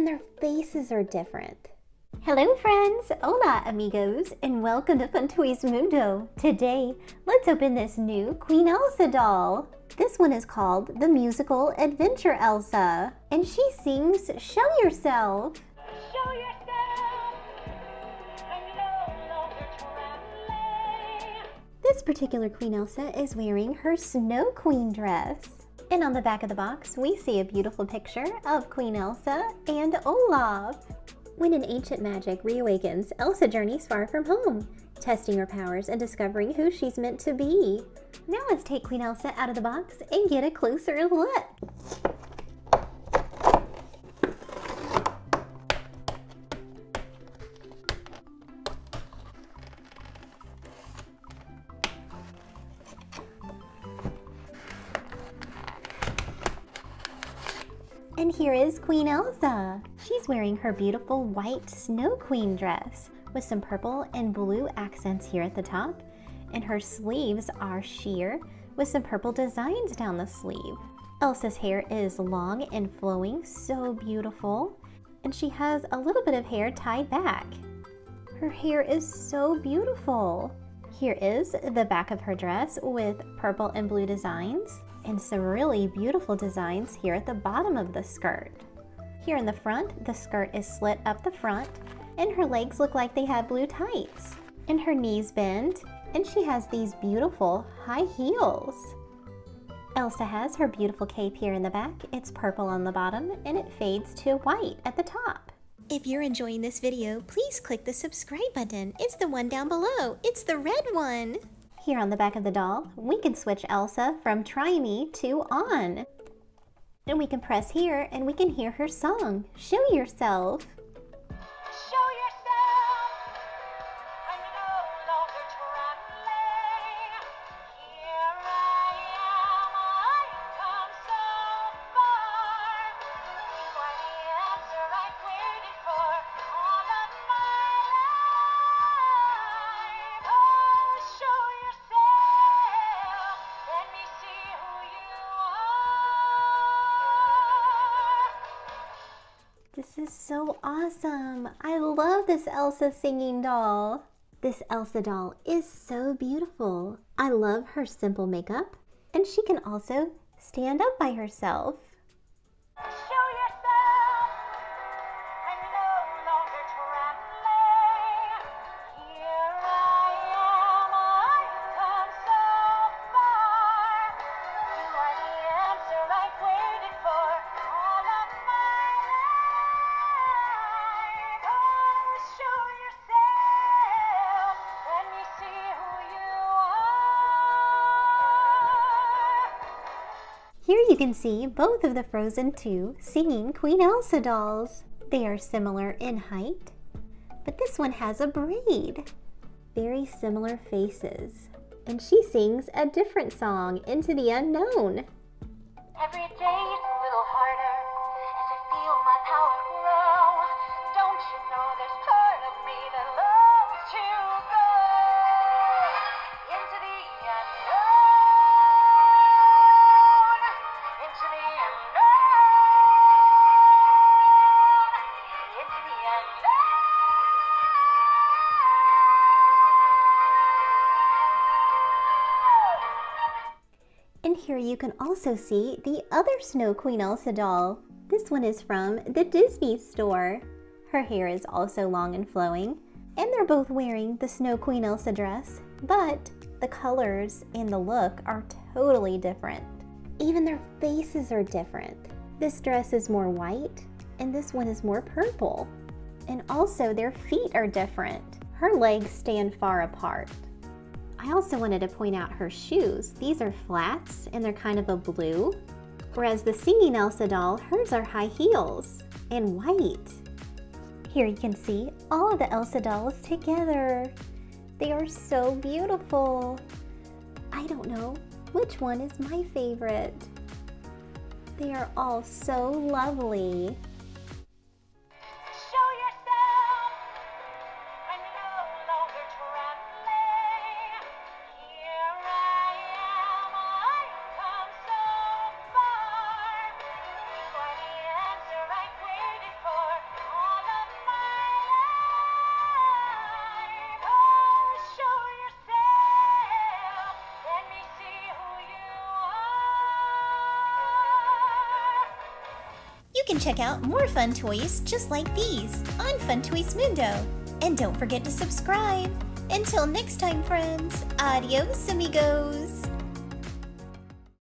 Even their faces are different. Hello friends, hola amigos, and welcome to Fun Toys Mundo. Today, let's open this new Queen Elsa doll. This one is called the Musical Adventure Elsa, and she sings Show Yourself. Show yourself. No. This particular Queen Elsa is wearing her Snow Queen dress. And on the back of the box, we see a beautiful picture of Queen Elsa and Olaf. When an ancient magic reawakens, Elsa journeys far from home, testing her powers and discovering who she's meant to be. Now let's take Queen Elsa out of the box and get a closer look. And here is Queen Elsa. She's wearing her beautiful white Snow Queen dress with some purple and blue accents here at the top. And her sleeves are sheer with some purple designs down the sleeve. Elsa's hair is long and flowing, so beautiful. And she has a little bit of hair tied back. Her hair is so beautiful. Here is the back of her dress with purple and blue designs and some really beautiful designs here at the bottom of the skirt. Here in the front, the skirt is slit up the front and her legs look like they have blue tights. And her knees bend and she has these beautiful high heels. Elsa has her beautiful cape here in the back. It's purple on the bottom and it fades to white at the top. If you're enjoying this video, please click the subscribe button. It's the one down below. It's the red one. Here on the back of the doll, we can switch Elsa from try me to on. And we can press here and we can hear her song, Show Yourself. This is so awesome. I love this Elsa singing doll. This Elsa doll is so beautiful. I love her simple makeup, and she can also stand up by herself. Here you can see both of the Frozen 2 singing Queen Elsa dolls. They are similar in height, but this one has a braid. Very similar faces. And she sings a different song, Into the Unknown. Here you can also see the other Snow Queen Elsa doll. This one is from the Disney store. Her hair is also long and flowing, and they're both wearing the Snow Queen Elsa dress, but the colors and the look are totally different. Even their faces are different. This dress is more white, and this one is more purple. And also their feet are different. Her legs stand far apart. I also wanted to point out her shoes. These are flats and they're kind of a blue. Whereas the singing Elsa doll, hers are high heels and white. Here you can see all of the Elsa dolls together. They are so beautiful. I don't know which one is my favorite. They are all so lovely. Can check out more fun toys just like these on Fun Toys Mundo. And don't forget to subscribe. Until next time, friends, adios, amigos.